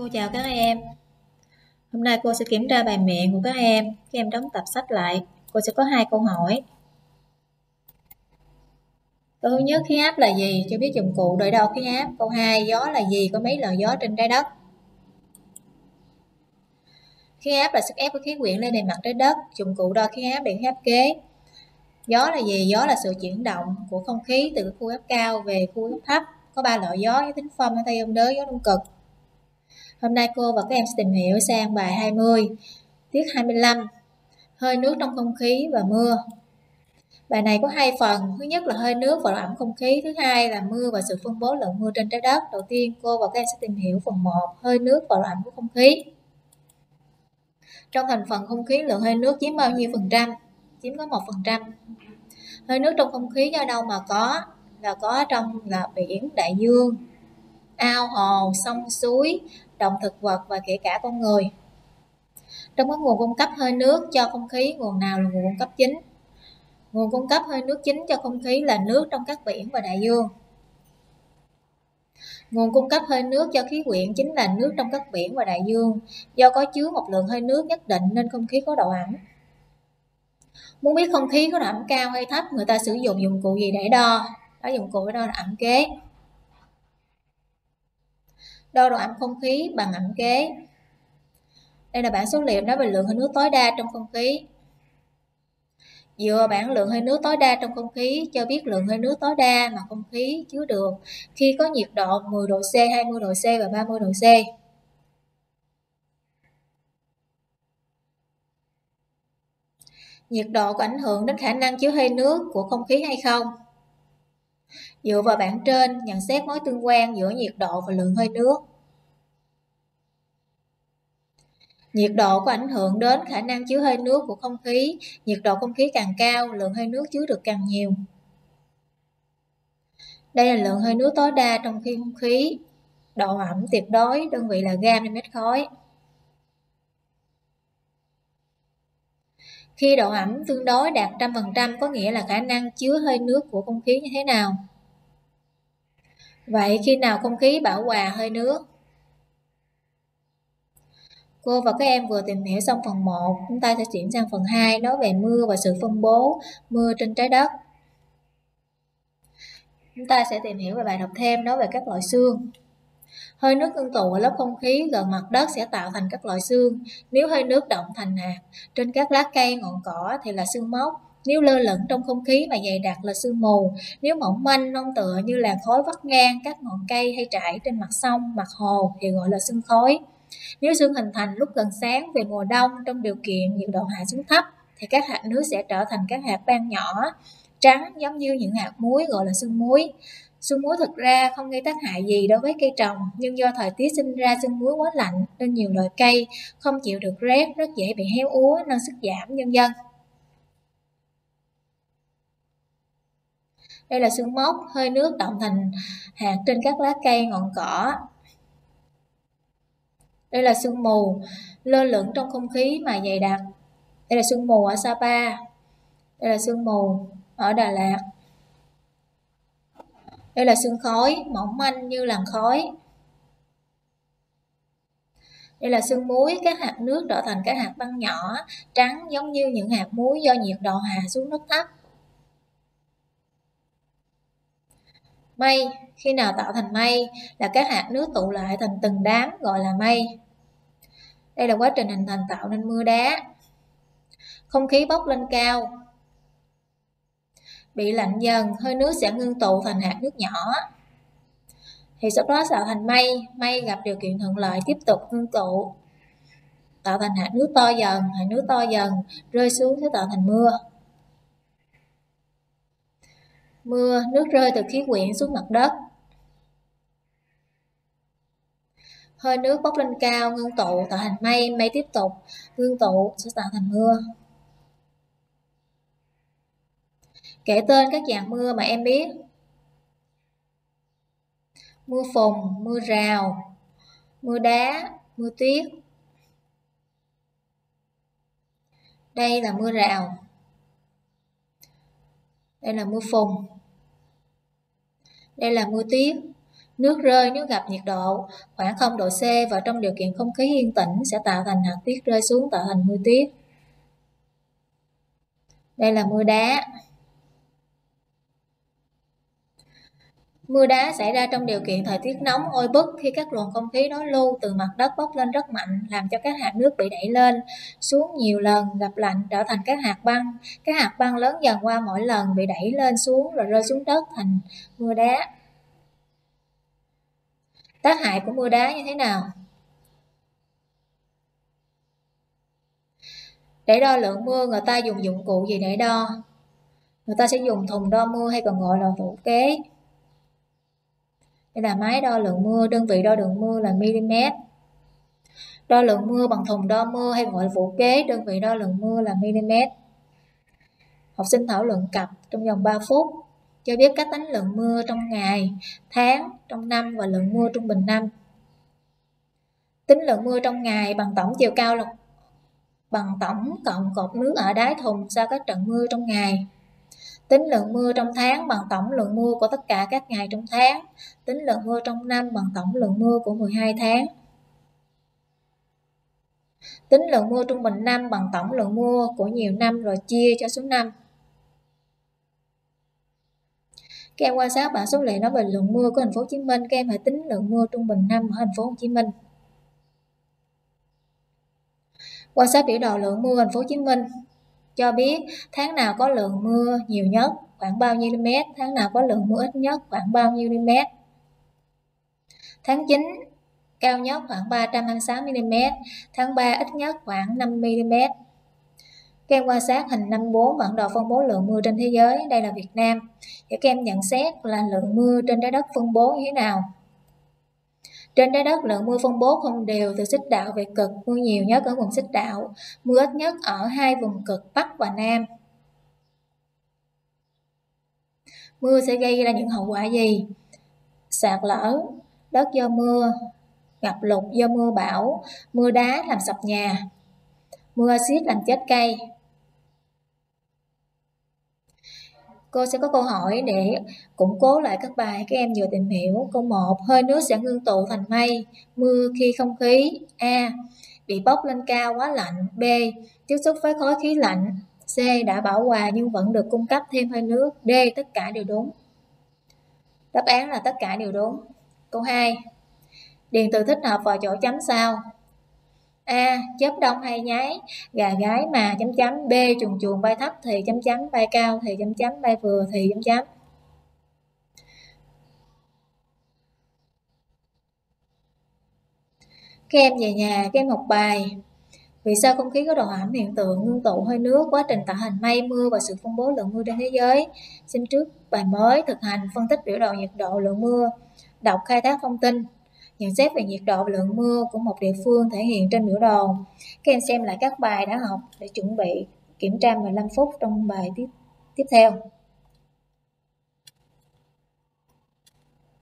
Cô chào các em. Hôm nay cô sẽ kiểm tra bài miệng của các em. Các em đóng tập sách lại. Cô sẽ có hai câu hỏi. Câu thứ nhất, khí áp là gì? Cho biết dụng cụ đợi đo khí áp. Câu 2, gió là gì? Có mấy loại gió trên trái đất? Khí áp là sức ép của khí quyển lên bề mặt trái đất. Dụng cụ đo khí áp để khí áp kế. Gió là gì? Gió là sự chuyển động của không khí từ khu áp cao về khu áp thấp. Có ba loại gió, gió tính phong, gió tây ôn đới, gió đông cực. Hôm nay cô và các em sẽ tìm hiểu sang bài 20, tiết 25, hơi nước trong không khí và mưa. Bài này có hai phần, thứ nhất là hơi nước và độ ẩm không khí, thứ hai là mưa và sự phân bố lượng mưa trên trái đất. Đầu tiên cô và các em sẽ tìm hiểu phần 1, hơi nước và độ ẩm của không khí. Trong thành phần không khí lượng hơi nước chiếm bao nhiêu phần trăm? Chiếm có một phần trăm. Hơi nước trong không khí do đâu mà có? Là có trong là biển, đại dương, ao hồ, sông suối, động thực vật và kể cả con người. Trong các nguồn cung cấp hơi nước cho không khí, nguồn nào là nguồn cung cấp chính? Nguồn cung cấp hơi nước chính cho không khí là nước trong các biển và đại dương. Nguồn cung cấp hơi nước cho khí quyển chính là nước trong các biển và đại dương. Do có chứa một lượng hơi nước nhất định nên không khí có độ ẩm. Muốn biết không khí có độ ẩm cao hay thấp, người ta sử dụng dụng cụ gì để đo? Đó dụng cụ để đo là ẩm kế đo độ ẩm không khí bằng ẩm kế. Đây là bảng số liệu nói về lượng hơi nước tối đa trong không khí. Dựa bảng lượng hơi nước tối đa trong không khí cho biết lượng hơi nước tối đa mà không khí chứa được khi có nhiệt độ 10 độ C, 20 độ C và 30 độ C. Nhiệt độ có ảnh hưởng đến khả năng chứa hơi nước của không khí hay không? Dựa vào bảng trên, nhận xét mối tương quan giữa nhiệt độ và lượng hơi nước. Nhiệt độ có ảnh hưởng đến khả năng chứa hơi nước của không khí. Nhiệt độ không khí càng cao, lượng hơi nước chứa được càng nhiều. Đây là lượng hơi nước tối đa trong khi không khí. Độ ẩm tuyệt đối, đơn vị là gam trên mét khối. Khi độ ẩm tương đối đạt 100% có nghĩa là khả năng chứa hơi nước của không khí như thế nào? Vậy khi nào không khí bảo hòa hơi nước? Cô và các em vừa tìm hiểu xong phần 1, chúng ta sẽ chuyển sang phần 2 nói về mưa và sự phân bố mưa trên trái đất. Chúng ta sẽ tìm hiểu về bài đọc thêm nói về các loại xương. Hơi nước ngưng tụ ở lớp không khí gần mặt đất sẽ tạo thành các loại xương. Nếu hơi nước động thành hạt trên các lá cây, ngọn cỏ thì là xương mốc. Nếu lơ lửng trong không khí mà dày đặc là sương mù, nếu mỏng manh non tựa như là khói vắt ngang các ngọn cây hay trải trên mặt sông, mặt hồ thì gọi là sương khói. Nếu sương hình thành lúc gần sáng về mùa đông trong điều kiện nhiệt độ hạ xuống thấp thì các hạt nước sẽ trở thành các hạt ban nhỏ, trắng giống như những hạt muối gọi là sương muối. Sương muối thực ra không gây tác hại gì đối với cây trồng, nhưng do thời tiết sinh ra sương muối quá lạnh nên nhiều loại cây không chịu được rét, rất dễ bị héo úa, năng suất giảm, nhân dân. Đây là sương mốc, hơi nước động thành hạt trên các lá cây, ngọn cỏ. Đây là sương mù, lơ lửng trong không khí mà dày đặc. Đây là sương mù ở Sapa. Đây là sương mù ở Đà Lạt. Đây là sương khói, mỏng manh như làn khói. Đây là sương muối, các hạt nước trở thành các hạt băng nhỏ, trắng giống như những hạt muối do nhiệt độ hạ xuống rất thấp. Mây, khi nào tạo thành mây là các hạt nước tụ lại thành từng đám gọi là mây. Đây là quá trình hình thành tạo nên mưa đá. Không khí bốc lên cao. Bị lạnh dần, hơi nước sẽ ngưng tụ thành hạt nước nhỏ. Thì sau đó tạo thành mây, mây gặp điều kiện thuận lợi tiếp tục ngưng tụ. Tạo thành hạt nước to dần, hạt nước to dần, rơi xuống sẽ tạo thành mưa. Mưa, nước rơi từ khí quyển xuống mặt đất. Hơi nước bốc lên cao, ngưng tụ tạo thành mây, mây tiếp tục ngưng tụ sẽ tạo thành mưa. Kể tên các dạng mưa mà em biết. Mưa phùn, mưa rào, mưa đá, mưa tuyết. Đây là mưa rào. Đây là mưa phùn. Đây là mưa tuyết. Nước rơi nếu gặp nhiệt độ khoảng 0 độ C và trong điều kiện không khí yên tĩnh sẽ tạo thành hạt tuyết rơi xuống tạo thành mưa tuyết. Đây là mưa đá. Mưa đá xảy ra trong điều kiện thời tiết nóng, oi bức khi các luồng không khí đối lưu từ mặt đất bốc lên rất mạnh, làm cho các hạt nước bị đẩy lên xuống nhiều lần, gặp lạnh trở thành các hạt băng. Các hạt băng lớn dần qua mỗi lần bị đẩy lên xuống rồi rơi xuống đất thành mưa đá. Tác hại của mưa đá như thế nào? Để đo lượng mưa, người ta dùng dụng cụ gì để đo? Người ta sẽ dùng thùng đo mưa hay còn gọi là thủ kế. Đây là máy đo lượng mưa, đơn vị đo lượng mưa là mm. Đo lượng mưa bằng thùng đo mưa hay gọi là vũ kế, đơn vị đo lượng mưa là mm. Học sinh thảo luận cặp trong vòng 3 phút cho biết cách tính lượng mưa trong ngày, tháng, trong năm và lượng mưa trung bình năm. Tính lượng mưa trong ngày bằng tổng chiều cao là bằng tổng cộng cột nước ở đáy thùng sau các trận mưa trong ngày. Tính lượng mưa trong tháng bằng tổng lượng mưa của tất cả các ngày trong tháng. Tính lượng mưa trong năm bằng tổng lượng mưa của 12 tháng. Tính lượng mưa trung bình năm bằng tổng lượng mưa của nhiều năm rồi chia cho số năm. Các em quan sát bảng số liệu nói về lượng mưa của thành phố Hồ Chí Minh, các em hãy tính lượng mưa trung bình năm ở thành phố Hồ Chí Minh. Quan sát biểu đồ lượng mưa thành phố Hồ Chí Minh cho biết tháng nào có lượng mưa nhiều nhất khoảng bao nhiêu mm, tháng nào có lượng mưa ít nhất khoảng bao nhiêu mm. Tháng 9 cao nhất khoảng 326 mm, tháng 3 ít nhất khoảng 5 mm. Các em quan sát hình 54 bản đồ phân bố lượng mưa trên thế giới, đây là Việt Nam. Để các em nhận xét là lượng mưa trên trái đất phân bố như thế nào. Trên trái đất lượng mưa phân bố không đều từ xích đạo về cực, mưa nhiều nhất ở vùng xích đạo, mưa ít nhất ở hai vùng cực Bắc và Nam. Mưa sẽ gây ra những hậu quả gì? Sạt lở, đất do mưa, ngập lụt do mưa bão, mưa đá làm sập nhà, mưa axit làm chết cây, Cô sẽ có câu hỏi để củng cố lại các bài các em vừa tìm hiểu. Câu 1. Hơi nước sẽ ngưng tụ thành mây, mưa khi không khí A. Bị bốc lên cao quá lạnh B. Tiếp xúc với khối khí lạnh C. Đã bảo hòa nhưng vẫn được cung cấp thêm hơi nước D. Tất cả đều đúng. Đáp án là tất cả đều đúng. Câu 2. Điền từ thích hợp vào chỗ chấm sao A. Chớp đông hay nháy, gà gái mà chấm chấm. B. Chuồng chuồng bay thấp thì chấm chấm, bay cao thì chấm chấm, bay vừa thì chấm chấm. Các em về nhà, các em học bài. Vì sao không khí có độ ẩm hiện tượng ngưng tụ hơi nước, quá trình tạo hình mây mưa và sự phân bố lượng mưa trên thế giới? xin trước bài mới, thực hành, phân tích biểu đồ nhiệt độ lượng mưa, đọc khai thác thông tin nhận xét về nhiệt độ và lượng mưa của một địa phương thể hiện trên biểu đồ. Các em xem lại các bài đã học để chuẩn bị kiểm tra 15 phút trong bài tiếp tiếp theo.